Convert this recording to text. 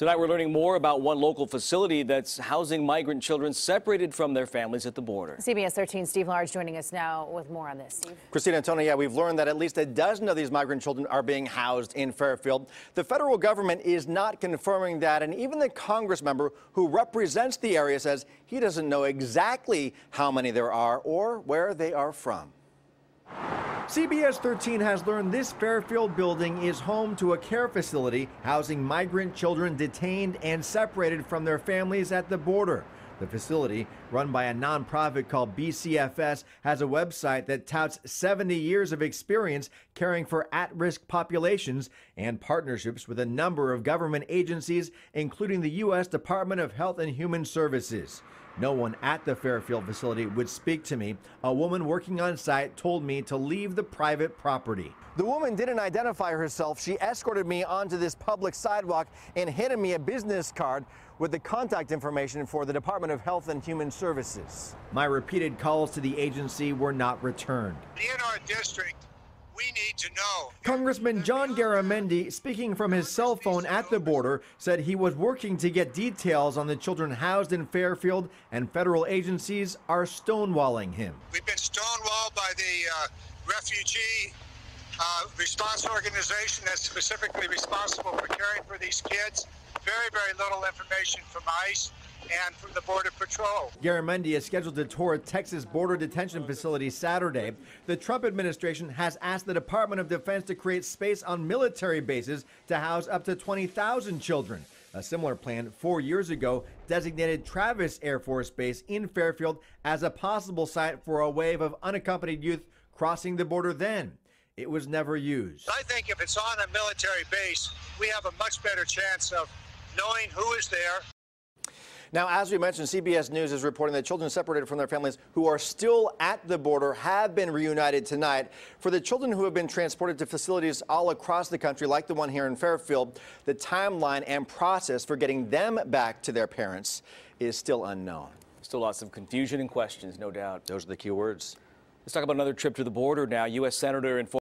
Tonight, we're learning more about one local facility that's housing migrant children separated from their families at the border. CBS 13 Steve Large joining us now with more on this. Steve. Christina and Tony, yeah, we've learned that at least a dozen of these migrant children are being housed in Fairfield. The federal government is not confirming that, and even the Congress member who represents the area says he doesn't know exactly how many there are or where they are from. CBS 13 has learned this Fairfield building is home to a care facility housing migrant children detained and separated from their families at the border. The facility, run by a nonprofit called BCFS, has a website that touts 70 years of experience caring for at risk populations and partnerships with a number of government agencies, including the U.S. Department of Health and Human Services. No one at the Fairfield facility would speak to me. A woman working on site told me to leave the private property. The woman didn't identify herself. She escorted me onto this public sidewalk and handed me a business card with the contact information for the Department of Health and Human Services. My repeated calls to the agency were not returned. In our district, we need to know. Congressman John Garamendi, speaking from his cell phone at the border, said he was working to get details on the children housed in Fairfield, and federal agencies are stonewalling him. We've been stonewalled by the uh, refugee uh, response organization that's specifically responsible for caring for these kids. Very, very little information from ICE and from the Border Patrol. Garamendi is scheduled to tour a Texas border detention facility Saturday. The Trump administration has asked the Department of Defense to create space on military bases to house up to 20,000 children. A similar plan four years ago designated Travis Air Force Base in Fairfield as a possible site for a wave of unaccompanied youth crossing the border then. It was never used. I think if it's on a military base, we have a much better chance of knowing who is there now, as we mentioned, CBS News is reporting that children separated from their families who are still at the border have been reunited tonight. For the children who have been transported to facilities all across the country, like the one here in Fairfield, the timeline and process for getting them back to their parents is still unknown. Still lots of confusion and questions, no doubt. Those are the key words. Let's talk about another trip to the border now. U.S. Senator and